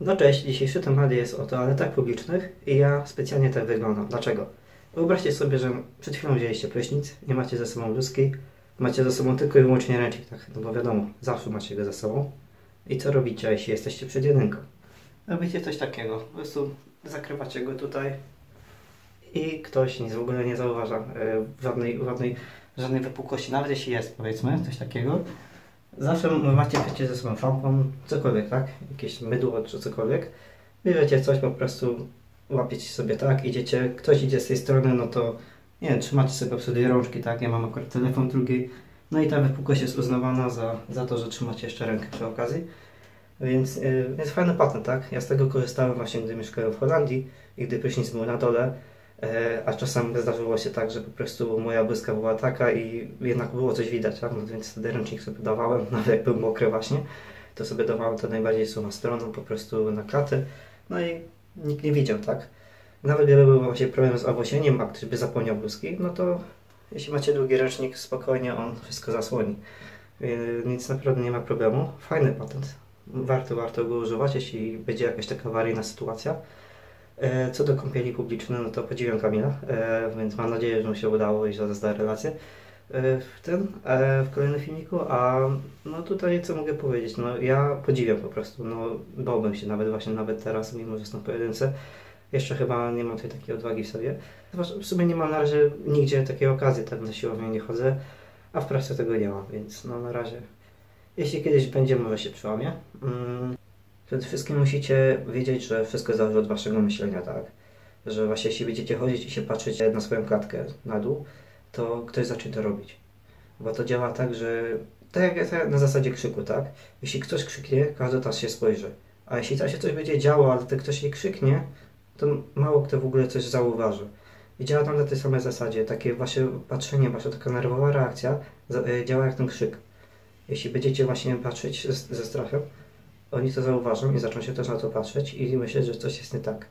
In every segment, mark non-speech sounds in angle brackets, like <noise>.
No cześć, dzisiejszy temat jest o toaletach publicznych i ja specjalnie tak wyglądam. Dlaczego? Wyobraźcie sobie, że przed chwilą wzięliście prysznic, nie macie ze sobą bluzki, macie ze sobą tylko i wyłącznie ręcznik, tak? No bo wiadomo, zawsze macie go ze sobą. I co robicie, jeśli jesteście przed jedynką? Robicie coś takiego, po prostu zakrywacie go tutaj i ktoś nic w ogóle nie zauważa, e, żadnej, żadnej, żadnej wypukłości, nawet jeśli jest powiedzmy coś takiego. Zawsze macie wiecie ze sobą szampon, cokolwiek, tak? Jakieś mydło czy cokolwiek. Bierzecie coś, po prostu łapiecie sobie tak, idziecie, ktoś idzie z tej strony, no to nie wiem, trzymacie sobie po prostu dwie rączki, tak? Ja mam akurat telefon drugi. No i ta wypukłość jest uznawana za, za to, że trzymacie jeszcze rękę przy okazji. Więc yy, jest fajny patent, tak? Ja z tego korzystałem właśnie, gdy mieszkałem w Holandii i gdy prysznic był na dole, a czasem zdarzyło się tak, że po prostu moja błyska była taka i jednak było coś widać, tak? no więc wtedy ręcznik sobie dawałem, <laughs> nawet jak był mokry właśnie, to sobie dawałem to najbardziej suchą stroną po prostu na klatę, no i nikt nie widział, tak? Nawet gdyby był właśnie problem z owłosieniem, a ktoś by zapomniał bluzki, no to jeśli macie długi ręcznik, spokojnie on wszystko zasłoni. Więc naprawdę nie ma problemu. Fajny patent. Warto, warto go używać, jeśli będzie jakaś taka awaryjna sytuacja. E, Co do kąpieli publicznych, no to podziwiam Kamila, e, więc mam nadzieję, że mu się udało i że zazda relację e, w tym, w kolejnym filmiku, a no tutaj co mogę powiedzieć, no ja podziwiam po prostu, no bałbym się nawet właśnie nawet teraz, mimo że jestem w pojedynce, jeszcze chyba nie mam tej takiej odwagi w sobie, w sumie nie mam na razie nigdzie takiej okazji, tak na siłownię nie chodzę, a w pracy tego nie mam, więc no na razie, jeśli kiedyś będzie, może się przełamie. Mm. Przede wszystkim musicie wiedzieć, że wszystko zależy od waszego myślenia, tak? Że właśnie jeśli będziecie chodzić i się patrzeć na swoją klatkę na dół, to ktoś zacznie to robić. Bo to działa tak, że tak jak na zasadzie krzyku, tak? Jeśli ktoś krzyknie, każdy teraz się spojrzy. A jeśli tam się coś będzie działo, ale ten ktoś nie krzyknie, to mało kto w ogóle coś zauważy. I działa tam na tej samej zasadzie. Takie właśnie patrzenie, właśnie taka nerwowa reakcja e, działa jak ten krzyk. Jeśli będziecie właśnie patrzeć ze, ze strachem, oni to zauważą i zaczną się też na to patrzeć i myśleć, że coś jest nie tak.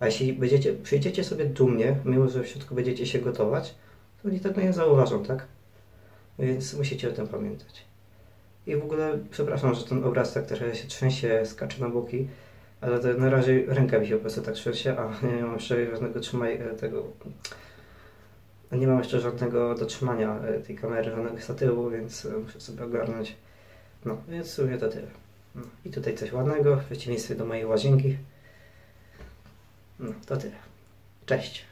A jeśli będziecie, przyjdziecie sobie dumnie, mimo że w środku będziecie się gotować, to oni tego nie zauważą, tak? Więc musicie o tym pamiętać. I w ogóle, przepraszam, że ten obraz tak trochę się trzęsie, skacze na boki, ale to na razie ręka mi się po prostu tak trzęsie, a <laughs> nie mam jeszcze żadnego trzymaj tego... Nie mam jeszcze żadnego dotrzymania e, tej kamery, żadnego statywu, więc e, muszę sobie ogarnąć. No, więc w sumie to tyle. I tutaj coś ładnego, w przeciwieństwie do mojej łazienki. No, to tyle. Cześć.